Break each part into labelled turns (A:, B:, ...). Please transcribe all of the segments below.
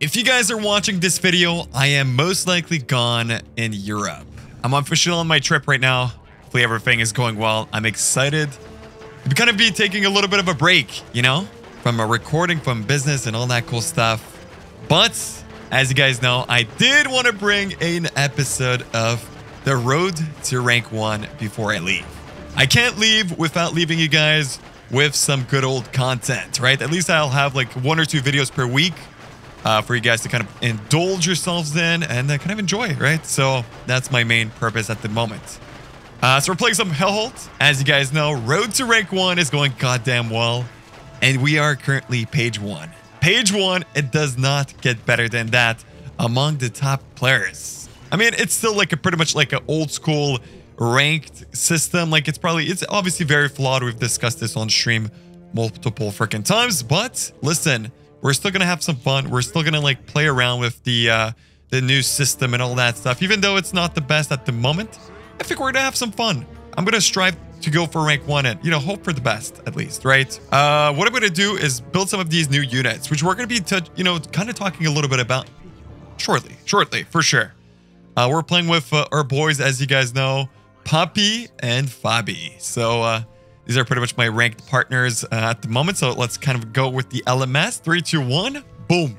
A: If you guys are watching this video, I am most likely gone in Europe. I'm officially on my trip right now. Hopefully everything is going well. I'm excited to kind of be taking a little bit of a break, you know, from a recording, from business and all that cool stuff. But as you guys know, I did want to bring an episode of the road to rank one before I leave. I can't leave without leaving you guys with some good old content, right? At least I'll have like one or two videos per week uh, for you guys to kind of indulge yourselves in and uh, kind of enjoy, right? So that's my main purpose at the moment. Uh, so we're playing some Hellhalt. As you guys know, Road to Rank 1 is going goddamn well. And we are currently page 1. Page 1, it does not get better than that among the top players. I mean, it's still like a pretty much like an old school ranked system. Like it's probably, it's obviously very flawed. We've discussed this on stream multiple freaking times. But listen, we're still going to have some fun. We're still going to like play around with the, uh, the new system and all that stuff. Even though it's not the best at the moment, I think we're going to have some fun. I'm going to strive to go for rank one and, you know, hope for the best at least, right? Uh, what I'm going to do is build some of these new units, which we're going to be, to, you know, kind of talking a little bit about shortly, shortly, for sure. Uh, we're playing with uh, our boys, as you guys know, Poppy and Fabi. So uh, these are pretty much my ranked partners uh, at the moment. So let's kind of go with the LMS. Three, two, one, boom.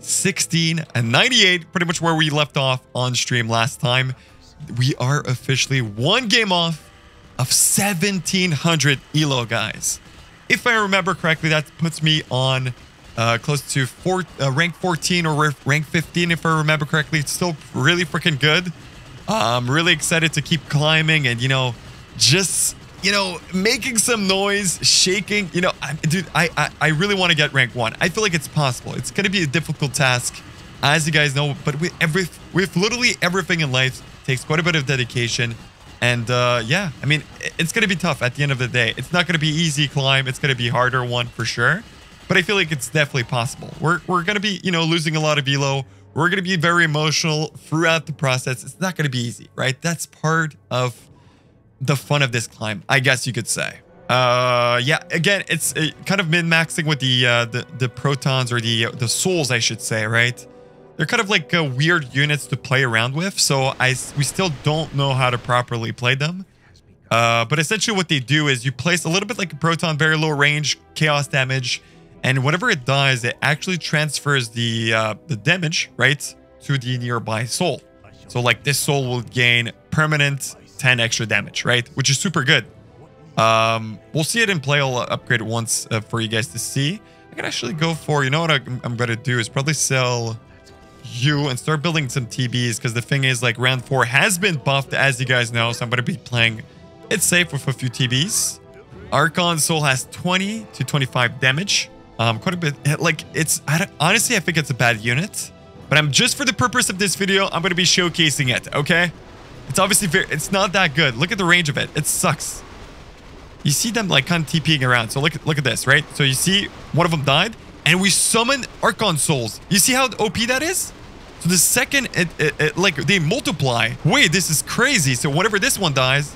A: 16 and 98, pretty much where we left off on stream last time. We are officially one game off of 1700 elo, guys. If I remember correctly, that puts me on uh, close to four, uh, rank 14 or rank 15, if I remember correctly. It's still really freaking good. I'm really excited to keep climbing and, you know, just, you know, making some noise, shaking. You know, I, dude, I, I, I really want to get rank one. I feel like it's possible. It's going to be a difficult task, as you guys know, but with every, with literally everything in life takes quite a bit of dedication. And uh, yeah, I mean, it's going to be tough at the end of the day. It's not going to be easy climb. It's going to be harder one for sure. But I feel like it's definitely possible. We're, we're going to be, you know, losing a lot of elo. We're going to be very emotional throughout the process. It's not going to be easy, right? That's part of the fun of this climb, I guess you could say. Uh, yeah, again, it's uh, kind of min-maxing with the, uh, the the protons or the the souls, I should say, right? They're kind of like uh, weird units to play around with, so I we still don't know how to properly play them. Uh, but essentially what they do is you place a little bit like a proton, very low range, chaos damage, and whatever it does, it actually transfers the uh, the damage, right, to the nearby soul. So like this soul will gain permanent 10 extra damage, right? Which is super good. Um, we'll see it in play. I'll upgrade it once uh, for you guys to see. I can actually go for, you know what I'm, I'm going to do is probably sell you and start building some TBs because the thing is like round four has been buffed as you guys know. So I'm going to be playing it safe with a few TBs. Archon Soul has 20 to 25 damage. Um, quite a bit. Like, it's... I honestly, I think it's a bad unit. But I'm just for the purpose of this video, I'm going to be showcasing it, okay? It's obviously very... It's not that good. Look at the range of it. It sucks. You see them, like, kind of TPing around. So look, look at this, right? So you see one of them died, and we summon Archon Souls. You see how OP that is? So the second, it, it, it, like, they multiply. Wait, this is crazy. So whenever this one dies,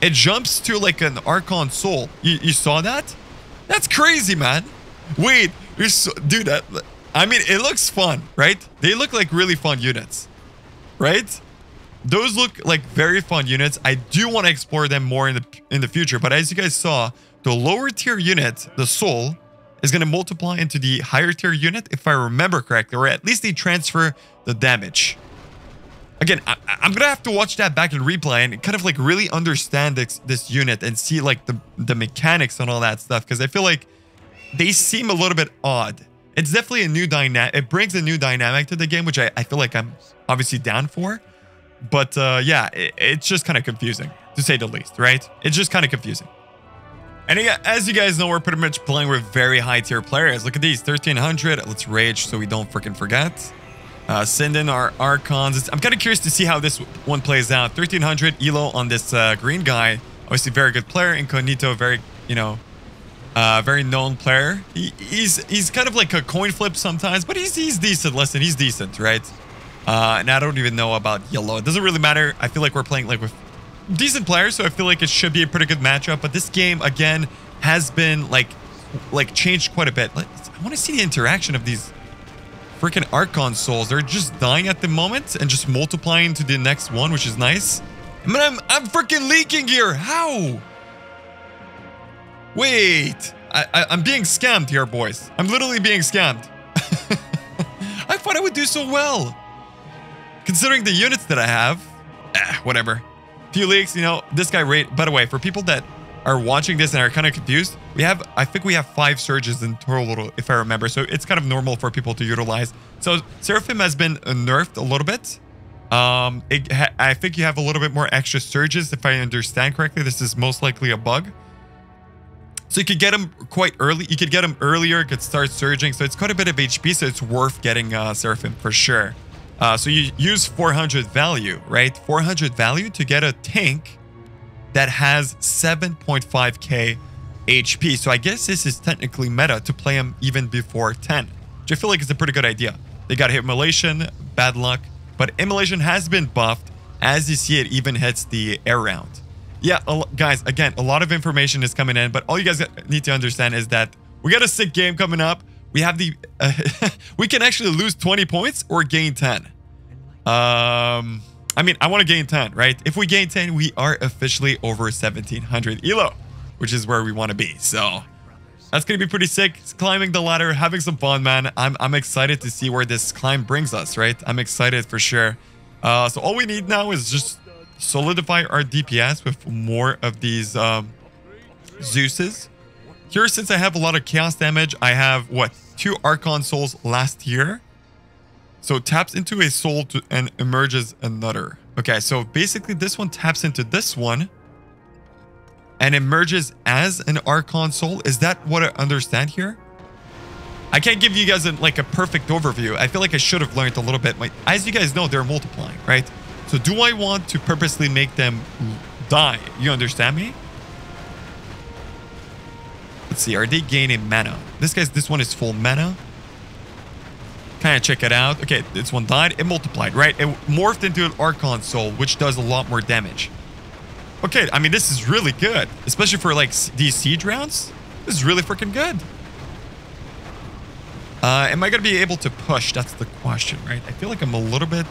A: it jumps to like an Archon Soul. You, you saw that? That's crazy, man. Wait, so, dude, that, I mean, it looks fun, right? They look like really fun units, right? Those look like very fun units. I do want to explore them more in the in the future. But as you guys saw, the lower tier unit, the Soul, is going to multiply into the higher tier unit, if I remember correctly, or at least they transfer the damage. Again, I, am gonna have to watch that back in replay and kind of like really understand this, this unit and see like the, the mechanics and all that stuff because I feel like they seem a little bit odd. It's definitely a new dynamic. It brings a new dynamic to the game, which I, I feel like I'm obviously down for. But uh, yeah, it, it's just kind of confusing to say the least, right? It's just kind of confusing. And as you guys know, we're pretty much playing with very high tier players. Look at these, 1300. Let's rage so we don't freaking forget. Uh, send in our Archons. I'm kind of curious to see how this one plays out. 1300 Elo on this uh, green guy. Obviously, very good player. Incognito, very, you know, uh, very known player. He, he's he's kind of like a coin flip sometimes, but he's he's decent. Listen, he's decent, right? Uh, and I don't even know about yellow. It doesn't really matter. I feel like we're playing like with decent players, so I feel like it should be a pretty good matchup. But this game, again, has been like like changed quite a bit. Let's, I want to see the interaction of these freaking Archon souls. They're just dying at the moment and just multiplying to the next one, which is nice. I mean, I'm, I'm freaking leaking here. How? Wait. I, I, I'm being scammed here, boys. I'm literally being scammed. I thought I would do so well. Considering the units that I have. Eh, whatever. Few leaks, you know, this guy rate. By the way, for people that are watching this and are kind of confused, we have, I think we have five surges in total, if I remember. So it's kind of normal for people to utilize. So Seraphim has been nerfed a little bit. Um, I think you have a little bit more extra surges, if I understand correctly. This is most likely a bug. So you could get them quite early. You could get them earlier, could start surging. So it's quite a bit of HP, so it's worth getting uh, Seraphim for sure. Uh, so you use 400 value, right? 400 value to get a tank that has 7.5k HP. So I guess this is technically meta to play him even before 10, which I feel like is a pretty good idea. They got Immolation, bad luck, but Immolation has been buffed. As you see, it even hits the air round. Yeah, guys, again, a lot of information is coming in, but all you guys need to understand is that we got a sick game coming up. We have the, uh, we can actually lose 20 points or gain 10. Um, I mean, I want to gain 10, right? If we gain 10, we are officially over 1700 ELO, which is where we want to be. So that's to be pretty sick. climbing the ladder, having some fun, man. I'm, I'm excited to see where this climb brings us, right? I'm excited for sure. Uh, so all we need now is just solidify our DPS with more of these um, Zeuses. Here, since I have a lot of chaos damage, I have, what, two Archon souls last year. So taps into a soul to, and emerges another. Okay, so basically this one taps into this one and emerges as an Archon soul. Is that what I understand here? I can't give you guys a, like a perfect overview. I feel like I should have learned a little bit. as you guys know, they're multiplying, right? So do I want to purposely make them die? You understand me? Let's see. Are they gaining mana? This guy's, this one is full mana. Kind of check it out. Okay, this one died. It multiplied, right? It morphed into an Archon Soul, which does a lot more damage. Okay, I mean, this is really good. Especially for, like, these siege rounds. This is really freaking good. Uh, am I going to be able to push? That's the question, right? I feel like I'm a little bit...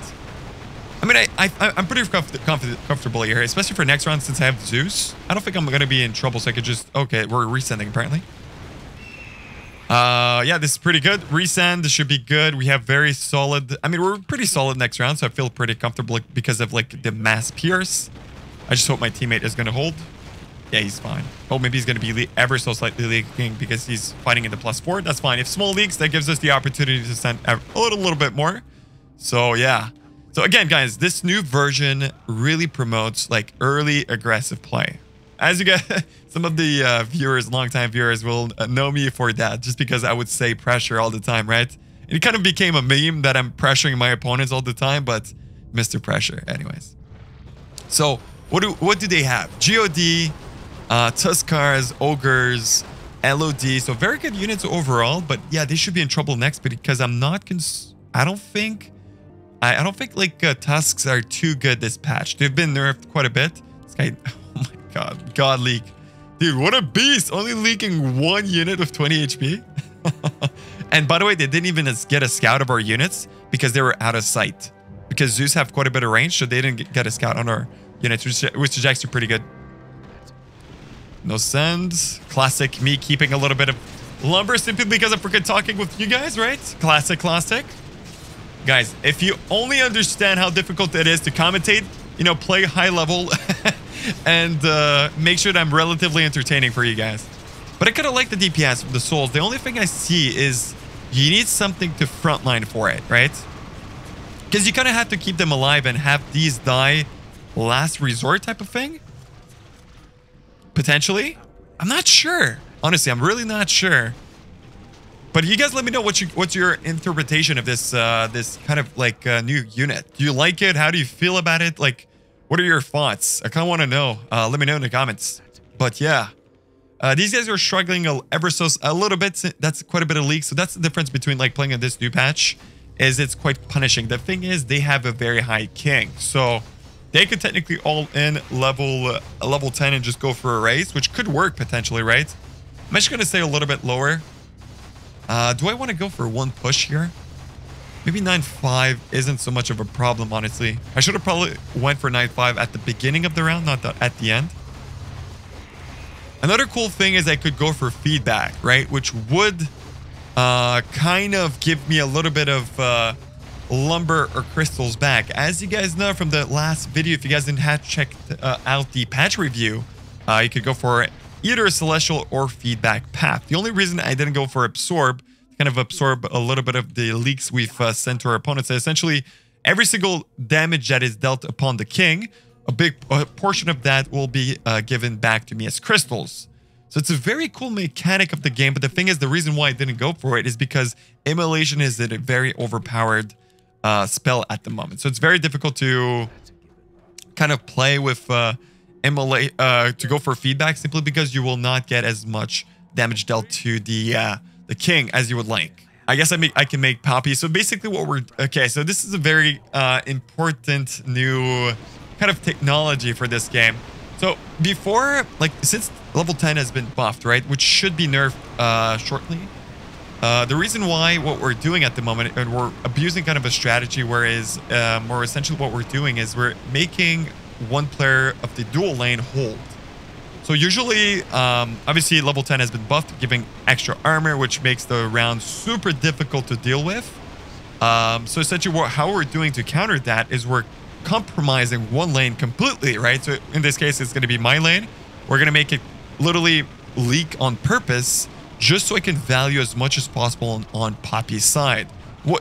A: I mean, I, I, I'm pretty comf comfortable here, especially for next round since I have Zeus. I don't think I'm going to be in trouble, so I could just... Okay, we're resending, apparently. Uh, yeah, this is pretty good. Resend this should be good. We have very solid... I mean, we're pretty solid next round, so I feel pretty comfortable because of, like, the mass pierce. I just hope my teammate is going to hold. Yeah, he's fine. Oh, maybe he's going to be ever so slightly leaking because he's fighting in the plus four. That's fine. If small leaks, that gives us the opportunity to send a little, little bit more. So, yeah. So again, guys, this new version really promotes like early aggressive play. As you guys, some of the uh, viewers, longtime viewers will uh, know me for that just because I would say pressure all the time, right? It kind of became a meme that I'm pressuring my opponents all the time, but Mr. Pressure anyways. So what do, what do they have? GOD, uh, Tuskars, Ogres, LOD. So very good units overall, but yeah, they should be in trouble next because I'm not cons I don't think I, I don't think like uh, Tusks are too good this patch. They've been nerfed quite a bit. This guy, oh my god, God leak. Dude, what a beast. Only leaking one unit of 20 HP. and by the way, they didn't even get a scout of our units because they were out of sight. Because Zeus have quite a bit of range, so they didn't get a scout on our units, which, is actually pretty good. No send. Classic me keeping a little bit of lumber simply because I'm freaking talking with you guys, right? Classic, classic. Guys, if you only understand how difficult it is to commentate, you know, play high level and uh, make sure that I'm relatively entertaining for you guys. But I kind of like the DPS the souls. The only thing I see is you need something to frontline for it, right? Because you kind of have to keep them alive and have these die last resort type of thing. Potentially. I'm not sure. Honestly, I'm really not sure. But you guys let me know what you what's your interpretation of this uh this kind of like uh, new unit. Do you like it? How do you feel about it? Like what are your thoughts? I kind of want to know. Uh let me know in the comments. But yeah. Uh, these guys are struggling ever so a little bit. That's quite a bit of leaks. So that's the difference between like playing in this new patch is it's quite punishing. The thing is they have a very high king. So they could technically all in level uh, level 10 and just go for a race, which could work potentially, right? I'm actually going to stay a little bit lower. Uh, do I want to go for one push here? Maybe 9-5 isn't so much of a problem, honestly. I should have probably went for 9-5 at the beginning of the round, not the, at the end. Another cool thing is I could go for feedback, right? Which would uh, kind of give me a little bit of uh, lumber or crystals back. As you guys know from the last video, if you guys didn't have checked uh, out the patch review, uh, you could go for either a celestial or feedback path. The only reason I didn't go for absorb, kind of absorb a little bit of the leaks we've uh, sent to our opponents, essentially every single damage that is dealt upon the king a big a portion of that will be uh, given back to me as crystals. So it's a very cool mechanic of the game, but the thing is, the reason why I didn't go for it is because Immolation is a very overpowered uh, spell at the moment. So it's very difficult to kind of play with uh, Immolate, uh, to go for feedback simply because you will not get as much damage dealt to the uh, the king as you would like. I guess I make I can make Poppy. So basically what we're okay, so this is a very uh, important new kind of technology for this game. So before, like, since level 10 has been buffed, right, which should be nerfed uh, shortly, uh, the reason why what we're doing at the moment, and we're abusing kind of a strategy, whereas uh, more essentially what we're doing is we're making one player of the dual lane hold. So usually, um, obviously level 10 has been buffed, giving extra armor, which makes the round super difficult to deal with. Um, so essentially what, how we're doing to counter that is we're compromising one lane completely, right? So in this case, it's going to be my lane. We're going to make it literally leak on purpose just so I can value as much as possible on, on Poppy's side.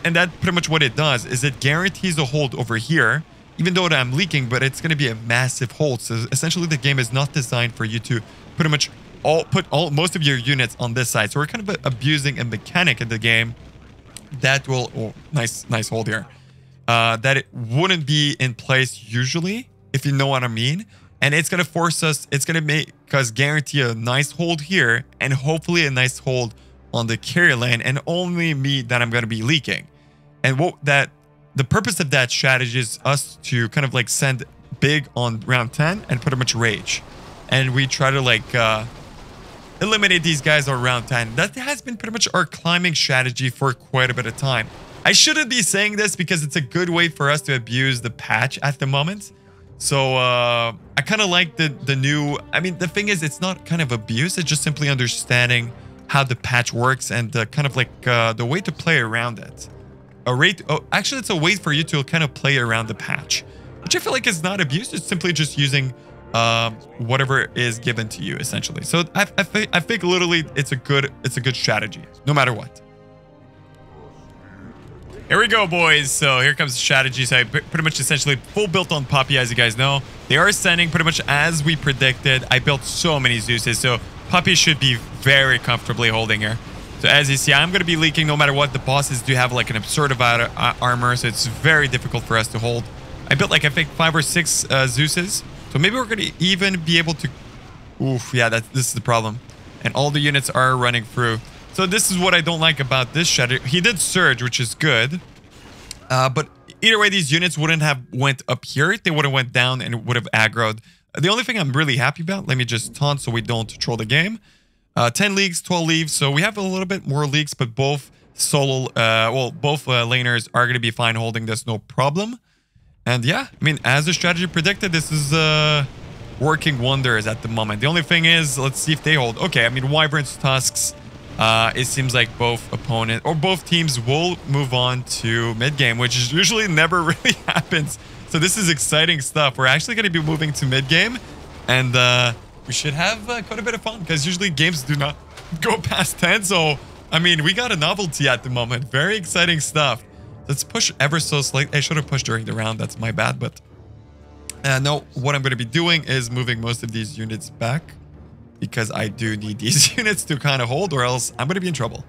A: And that pretty much what it does is it guarantees a hold over here, even though I'm leaking, but it's going to be a massive hold. So essentially the game is not designed for you to pretty much all put all most of your units on this side. So we're kind of abusing a mechanic in the game that will, oh, nice, nice hold here uh, that it wouldn't be in place usually, if you know what I mean. And it's going to force us, it's going to make us guarantee a nice hold here and hopefully a nice hold on the carry lane and only me that I'm going to be leaking. And what that, the purpose of that strategy is us to kind of like send big on round 10 and pretty much rage. And we try to like uh, eliminate these guys on round 10. That has been pretty much our climbing strategy for quite a bit of time. I shouldn't be saying this because it's a good way for us to abuse the patch at the moment. So uh, I kind of like the, the new... I mean, the thing is, it's not kind of abuse. It's just simply understanding how the patch works and uh, kind of like uh, the way to play around it. A rate... Oh, actually, it's a way for you to kind of play around the patch. Which I feel like is not abuse. It's simply just using um, whatever is given to you, essentially. So I, I, think, I think literally it's a good it's a good strategy, no matter what. Here we go, boys. So here comes the strategy. So I pretty much essentially full built on Poppy, as you guys know. They are ascending pretty much as we predicted. I built so many Zeuses, so Poppy should be very comfortably holding here. So as you see, I'm going to be leaking no matter what. The bosses do have like an absurd amount of uh, armor, so it's very difficult for us to hold. I built like, I think, five or six uh, Zeuses. So maybe we're going to even be able to... Oof, yeah, this is the problem. And all the units are running through. So this is what I don't like about this shatter. He did surge, which is good. Uh, but either way, these units wouldn't have went up here. They would have went down and would have aggroed. The only thing I'm really happy about, let me just taunt so we don't troll the game. Uh, 10 leagues, 12 leaves. So we have a little bit more leagues, but both solo, uh, well, both uh, laners are going to be fine holding this, no problem. And yeah, I mean, as the strategy predicted, this is uh, working wonders at the moment. The only thing is, let's see if they hold. Okay, I mean, Wyvern's Tusks uh, it seems like both opponent or both teams will move on to mid game, which is usually never really happens. So this is exciting stuff. We're actually going to be moving to mid game, and uh, we should have uh, quite a bit of fun because usually games do not go past 10. So I mean, we got a novelty at the moment. Very exciting stuff. Let's push ever so slightly. I should have pushed during the round. That's my bad, but. Uh, no, what I'm going to be doing is moving most of these units back because I do need these units to kind of hold or else I'm going to be in trouble.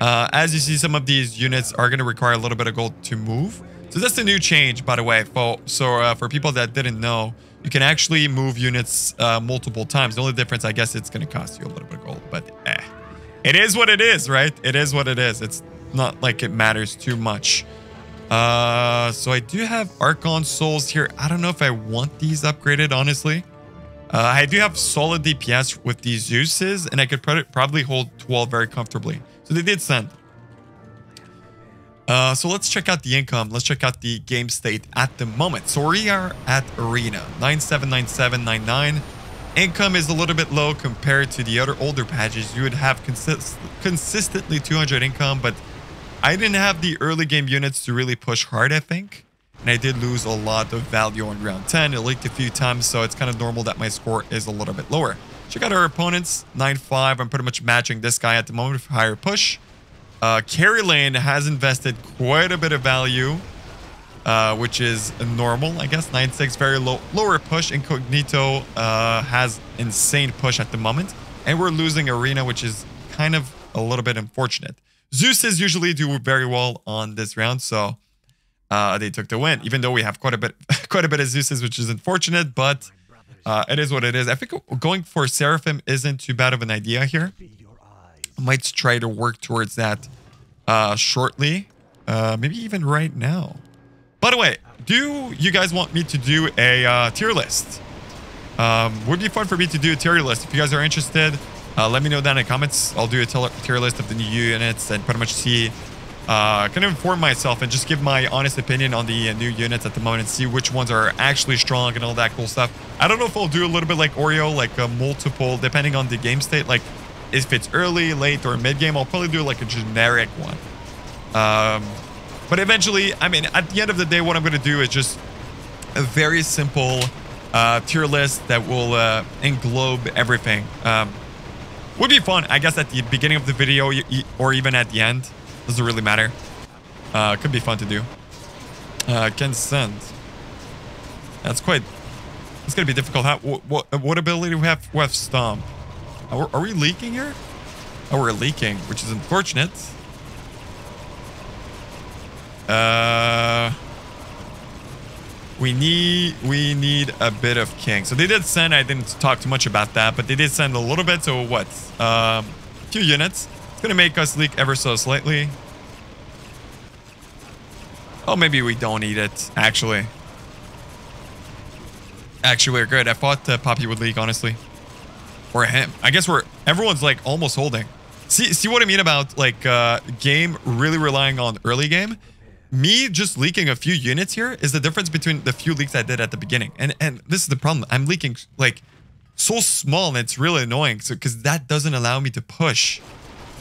A: Uh, as you see, some of these units are going to require a little bit of gold to move. So that's the new change, by the way. For, so uh, for people that didn't know, you can actually move units uh, multiple times. The only difference, I guess, it's going to cost you a little bit of gold, but eh. It is what it is, right? It is what it is. It's not like it matters too much. Uh, so I do have Archon Souls here. I don't know if I want these upgraded, honestly. Uh, I do have solid DPS with these Zeuses, and I could probably hold 12 very comfortably. So they did send. Uh, so let's check out the income. Let's check out the game state at the moment. So we are at Arena, 979799. Income is a little bit low compared to the other older patches. You would have consist consistently 200 income, but I didn't have the early game units to really push hard, I think. And I did lose a lot of value on round 10. It leaked a few times, so it's kind of normal that my score is a little bit lower. Check out our opponents, 9-5. I'm pretty much matching this guy at the moment with higher push. Uh, Carry Lane has invested quite a bit of value, uh, which is normal, I guess. 9-6, very low, lower push. Incognito uh, has insane push at the moment. And we're losing Arena, which is kind of a little bit unfortunate. Zeuses usually do very well on this round, so uh, they took the win. Even though we have quite a bit, quite a bit of Zeuses, which is unfortunate, but uh, it is what it is. I think going for Seraphim isn't too bad of an idea here. Might try to work towards that uh, shortly, uh, maybe even right now. By the way, do you guys want me to do a uh, tier list? Um, would be fun for me to do a tier list. If you guys are interested, uh, let me know down in the comments. I'll do a tier list of the new units and pretty much see, uh, kind of inform myself and just give my honest opinion on the uh, new units at the moment and see which ones are actually strong and all that cool stuff. I don't know if I'll do a little bit like Oreo, like a multiple, depending on the game state. Like if it's early, late, or mid game, I'll probably do like a generic one. Um, but eventually, I mean, at the end of the day, what I'm going to do is just a very simple uh, tier list that will uh, englobe everything. Um, would be fun, I guess, at the beginning of the video or even at the end. Doesn't really matter. Uh, could be fun to do. Uh, send. That's quite... It's going to be difficult. How, what, what ability do we have? We have Stomp. Are, are we leaking here? Oh, we're leaking, which is unfortunate. Uh... We need we need a bit of king. So they did send, I didn't talk too much about that, but they did send a little bit. So what? Um, a few units. It's to make us leak ever so slightly. Oh, maybe we don't need it, actually. Actually, we're good. I thought uh, Poppy would leak, honestly. Or him. I guess we're... Everyone's, like, almost holding. See, see what I mean about, like, uh, game really relying on early game? me just leaking a few units here is the difference between the few leaks I did at the beginning. And and this is the problem. I'm leaking like so small and it's really annoying. So because that doesn't allow me to push.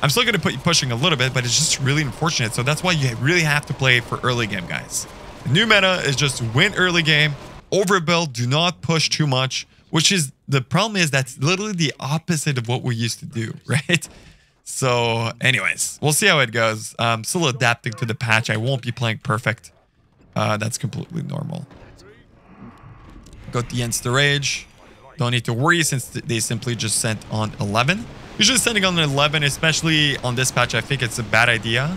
A: I'm still going to put you pushing a little bit, but it's just really unfortunate. So that's why you really have to play for early game, guys. The new meta is just win early game, overbuild, do not push too much, which is the problem is that's literally the opposite of what we used to do, right? So anyways, we'll see how it goes. I'm still adapting to the patch. I won't be playing perfect. Uh, that's completely normal. Got the Insta Rage. Don't need to worry since they simply just sent on 11. Usually sending on 11, especially on this patch, I think it's a bad idea.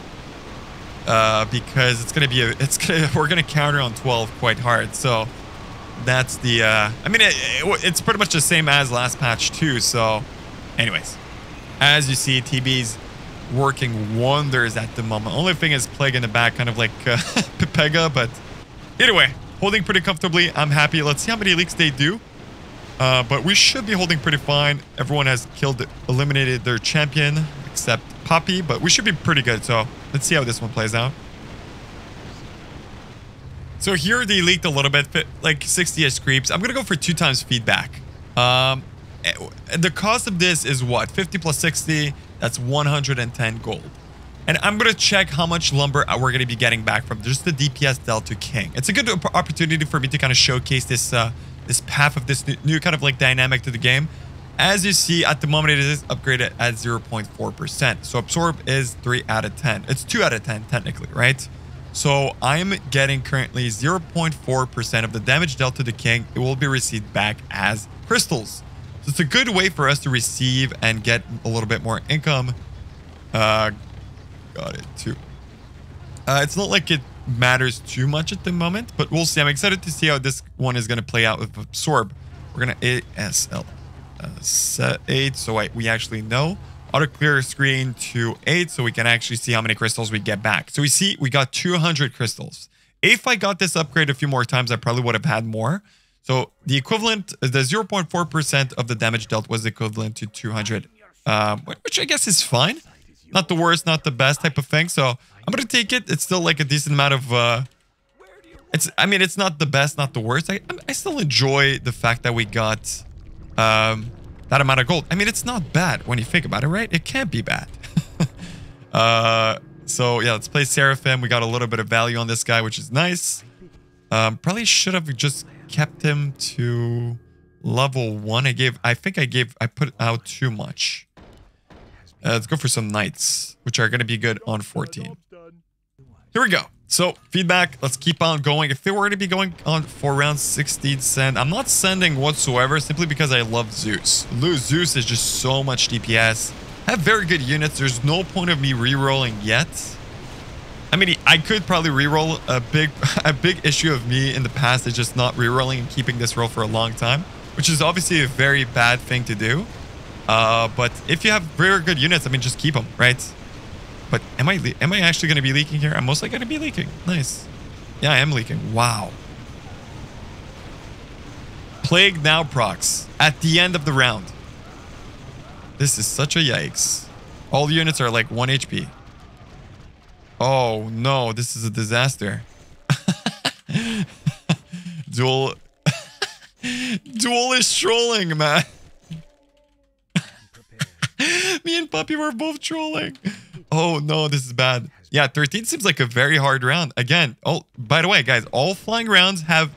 A: Uh, because it's gonna be a, it's gonna, we're gonna counter on 12 quite hard. So that's the, uh, I mean, it, it, it's pretty much the same as last patch too. So anyways. As you see, TB's working wonders at the moment. Only thing is Plague in the back, kind of like uh, Pepega, but either way, holding pretty comfortably. I'm happy. Let's see how many leaks they do. Uh, but we should be holding pretty fine. Everyone has killed, eliminated their champion, except Poppy, but we should be pretty good. So let's see how this one plays out. So here they leaked a little bit, like 60-ish creeps. I'm going to go for two times feedback. Um, Eh, the cost of this is what? 50 plus 60, that's 110 gold. And I'm going to check how much lumber we're going to be getting back from just the DPS Delta King. It's a good opportunity for me to kind of showcase this uh, this path of this new, new kind of like dynamic to the game. As you see, at the moment, it is upgraded at 0.4%. So Absorb is 3 out of 10. It's 2 out of 10, technically, right? So I'm getting currently 0.4% of the damage dealt to the king. It will be received back as crystals. So it's a good way for us to receive and get a little bit more income. Uh, got it too. Uh, it's not like it matters too much at the moment, but we'll see. I'm excited to see how this one is going to play out with Absorb. We're going to ASL uh, set 8, so we actually know. Auto clear screen to 8, so we can actually see how many crystals we get back. So we see we got 200 crystals. If I got this upgrade a few more times, I probably would have had more. So the equivalent, the 0.4% of the damage dealt was equivalent to 200, um, which I guess is fine. Not the worst, not the best type of thing. So I'm going to take it. It's still like a decent amount of... Uh, it's. I mean, it's not the best, not the worst. I, I still enjoy the fact that we got um, that amount of gold. I mean, it's not bad when you think about it, right? It can't be bad. uh, so yeah, let's play Seraphim. We got a little bit of value on this guy, which is nice. Um, probably should have just kept him to level one. I gave, I think I gave, I put out too much. Uh, let's go for some knights, which are going to be good on 14. Here we go. So, feedback, let's keep on going. If they were to be going on for round 16 send, I'm not sending whatsoever simply because I love Zeus. Lose Zeus is just so much DPS. Have very good units. There's no point of me re-rolling yet. I mean, I could probably re-roll a big, a big issue of me in the past is just not re-rolling and keeping this roll for a long time, which is obviously a very bad thing to do. Uh, but if you have very good units, I mean, just keep them, right? But am I am I actually going to be leaking here? I'm mostly going to be leaking. Nice. Yeah, I am leaking. Wow. Plague now procs at the end of the round. This is such a yikes. All units are like 1 HP. Oh no, this is a disaster. Duel. Duel is trolling, man. Me and Puppy were both trolling. Oh no, this is bad. Yeah, 13 seems like a very hard round. Again, oh, by the way, guys, all flying rounds have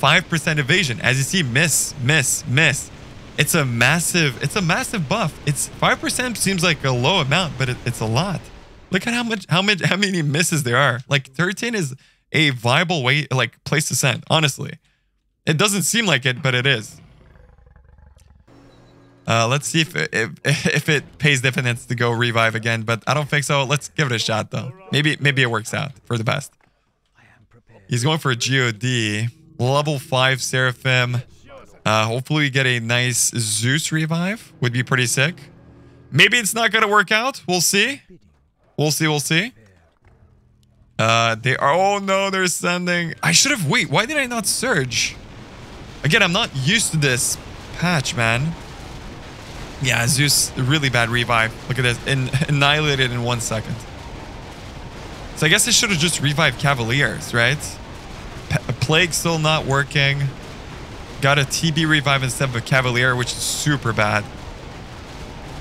A: 5% evasion. As you see, miss, miss, miss. It's a massive, it's a massive buff. It's 5% seems like a low amount, but it, it's a lot. Look at how much, how much, how many misses there are. Like 13 is a viable way, like place to send, honestly. It doesn't seem like it, but it is. Uh, let's see if, if if it pays dividends to go revive again, but I don't think so. Let's give it a shot though. Maybe maybe it works out for the best. He's going for a God. Level 5 Seraphim. Uh, hopefully we get a nice Zeus revive. Would be pretty sick. Maybe it's not going to work out. We'll see. We'll see. We'll see. Uh, they are... Oh, no. They're sending... I should have... Wait. Why did I not surge? Again, I'm not used to this patch, man. Yeah, Zeus, really bad revive. Look at this. In, annihilated in one second. So I guess I should have just revived Cavaliers, right? P Plague still not working. Got a TB revive instead of a Cavalier, which is super bad.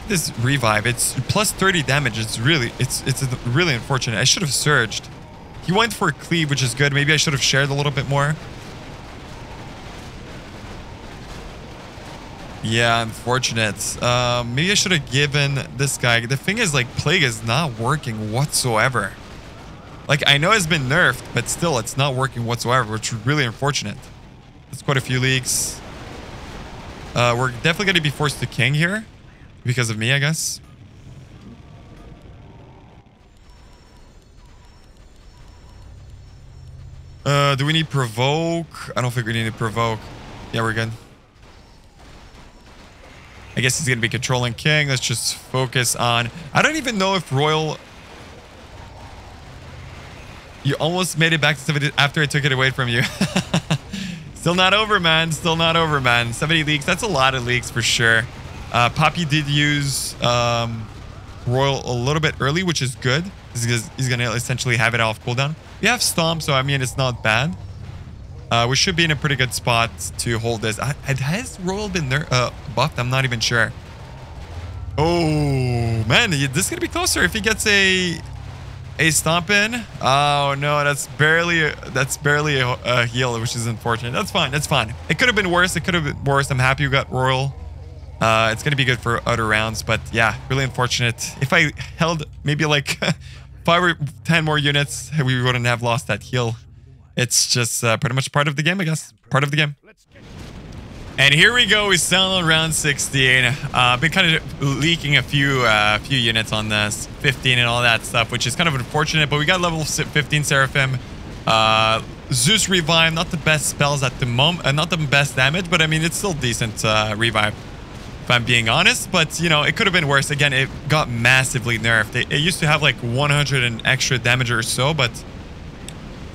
A: This revive, it's plus 30 damage. It's really, it's it's really unfortunate. I should have surged. He went for a cleave, which is good. Maybe I should have shared a little bit more. Yeah, unfortunate. Uh, maybe I should have given this guy... The thing is, like, Plague is not working whatsoever. Like, I know it's been nerfed, but still, it's not working whatsoever, which is really unfortunate. That's quite a few leaks. Uh, we're definitely going to be forced to king here. Because of me, I guess. Uh, do we need provoke? I don't think we need to provoke. Yeah, we're good. I guess he's going to be controlling king. Let's just focus on... I don't even know if royal... You almost made it back to 70 after I took it away from you. Still not over, man. Still not over, man. 70 leaks. That's a lot of leaks for sure. Uh, Poppy did use um, Royal a little bit early, which is good. Because he's going to essentially have it off cooldown. We have Stomp, so I mean, it's not bad. Uh, we should be in a pretty good spot to hold this. I, has Royal been uh, buffed? I'm not even sure. Oh, man. This is going to be closer if he gets a a stomp in. Oh, no. That's barely that's barely a, a heal, which is unfortunate. That's fine. That's fine. It could have been worse. It could have been worse. I'm happy we got Royal. Uh, it's going to be good for other rounds. But yeah, really unfortunate. If I held maybe like five or 10 more units, we wouldn't have lost that heal. It's just uh, pretty much part of the game, I guess. Part of the game. And here we go. We sell on round 16. Uh, been kind of leaking a few uh, few units on this 15 and all that stuff, which is kind of unfortunate. But we got level 15 Seraphim. Uh, Zeus Revive, not the best spells at the moment. Uh, not the best damage, but I mean, it's still decent uh, Revive. If I'm being honest, but you know, it could have been worse. Again, it got massively nerfed. It, it used to have like 100 and extra damage or so, but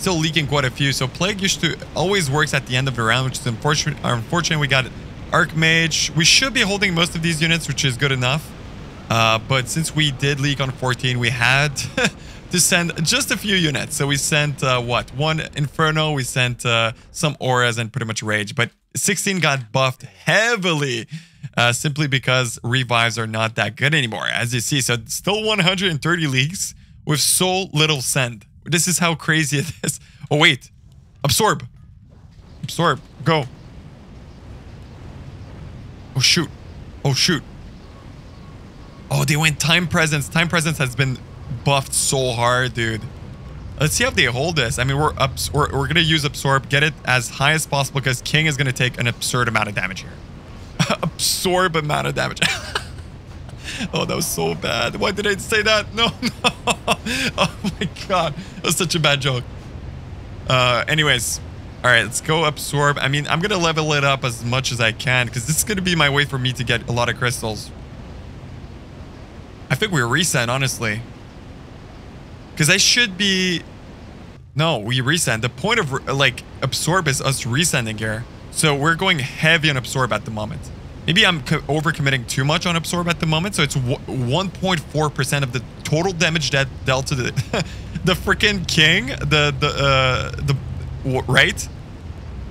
A: still leaking quite a few. So Plague used to always works at the end of the round, which is unfortunate. Unfortunate, we got Archmage. We should be holding most of these units, which is good enough. Uh, but since we did leak on 14, we had to send just a few units. So we sent, uh, what, one Inferno, we sent uh, some Auras and pretty much Rage. But 16 got buffed heavily uh, simply because revives are not that good anymore, as you see. So still 130 leaks with so little send. This is how crazy it is. Oh, wait. Absorb. Absorb. Go. Oh, shoot. Oh, shoot. Oh, they went Time Presence. Time Presence has been buffed so hard, dude. Let's see how they hold this. I mean, we're up. We're, we're gonna use absorb, get it as high as possible because King is gonna take an absurd amount of damage here. absorb amount of damage. oh, that was so bad. Why did I say that? No, no. Oh my god, that was such a bad joke. Uh, anyways, all right, let's go absorb. I mean, I'm gonna level it up as much as I can because this is gonna be my way for me to get a lot of crystals. I think we reset, honestly. Because I should be... No, we resend. The point of, like, absorb is us resending here. So we're going heavy on absorb at the moment. Maybe I'm overcommitting too much on absorb at the moment. So it's 1.4% of the total damage that dealt to the the freaking king. The the uh the right.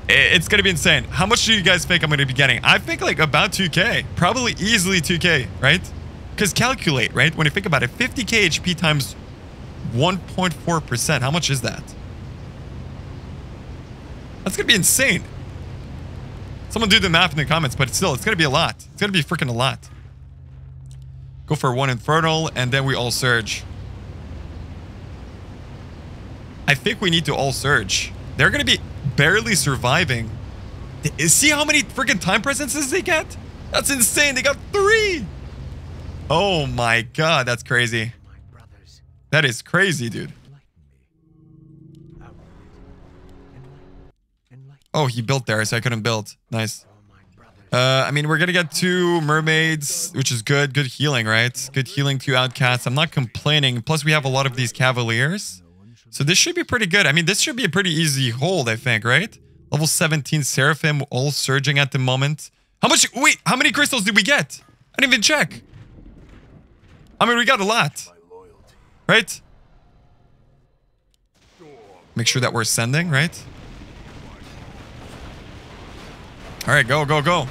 A: It's gonna be insane. How much do you guys think I'm gonna be getting? I think like about 2k, probably easily 2k, right? Because calculate, right? When you think about it, 50k HP times 1.4%. How much is that? That's to be insane. Someone do the math in the comments, but still, it's going to be a lot. It's going to be freaking a lot. Go for one Infernal, and then we all Surge. I think we need to all Surge. They're going to be barely surviving. See how many freaking time presences they get? That's insane. They got three. Oh my god, that's crazy. That is crazy, dude. Oh, he built there, so I couldn't build. Nice. Uh, I mean, we're gonna get two mermaids, which is good. Good healing, right? Good healing, two outcasts. I'm not complaining. Plus, we have a lot of these cavaliers. So this should be pretty good. I mean, this should be a pretty easy hold, I think, right? Level 17 Seraphim, all surging at the moment. How much? Wait, how many crystals did we get? I didn't even check. I mean, we got a lot. Right? Make sure that we're sending, right? All right, go, go, go.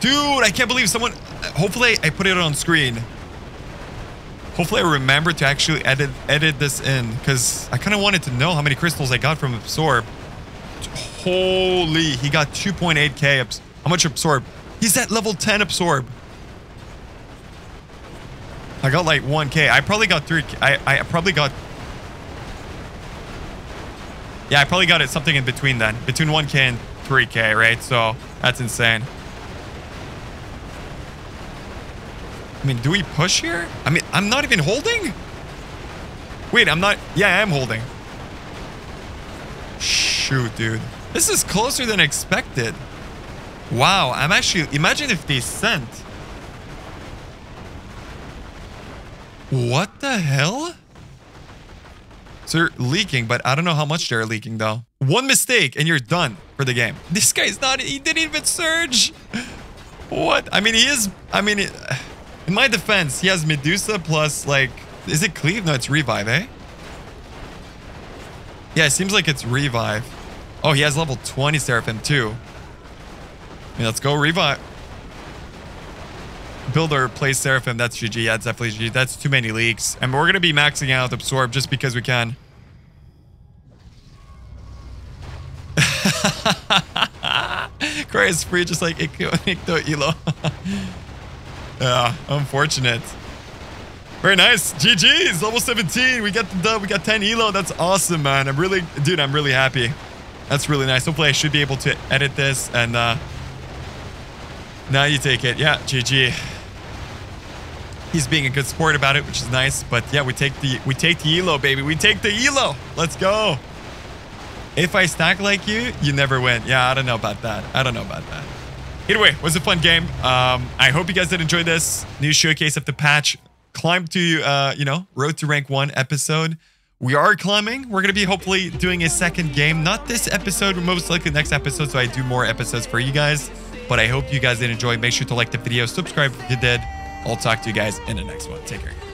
A: Dude, I can't believe someone... Hopefully, I put it on screen. Hopefully, I remember to actually edit edit this in. Because I kind of wanted to know how many crystals I got from Absorb. Holy, he got 2.8k. How much Absorb? He's at level 10 Absorb. I got like 1k. I probably got 3 I, I probably got... Yeah, I probably got it something in between then. Between 1k and 3k, right? So, that's insane. I mean, do we push here? I mean, I'm not even holding? Wait, I'm not... Yeah, I am holding. Shoot, dude. This is closer than expected. Wow, I'm actually... Imagine if they sent... What the hell? They're leaking, but I don't know how much they're leaking, though. One mistake, and you're done for the game. This guy's not... He didn't even surge. What? I mean, he is... I mean, in my defense, he has Medusa plus, like... Is it Cleave? No, it's Revive, eh? Yeah, it seems like it's Revive. Oh, he has level 20 Seraphim, too. let's go Revive. Build plays Seraphim, that's GG. That's definitely GG. That's too many leaks. And we're going to be maxing out Absorb just because we can. Chris free just like Ikto Elo. yeah, unfortunate. Very nice. GG's, level 17. We got the dub. We got 10 Elo. That's awesome, man. I'm really, dude, I'm really happy. That's really nice. Hopefully I should be able to edit this and uh, now you take it. Yeah, GG. He's being a good sport about it, which is nice. But yeah, we take the we take the elo, baby. We take the elo. Let's go. If I stack like you, you never win. Yeah, I don't know about that. I don't know about that. Either way, it was a fun game. Um, I hope you guys did enjoy this new showcase of the patch. Climb to, uh, you know, Road to Rank 1 episode. We are climbing. We're going to be hopefully doing a second game. Not this episode, most likely next episode. So I do more episodes for you guys. But I hope you guys did enjoy. Make sure to like the video, subscribe if you did. I'll talk to you guys in the next one. Take care.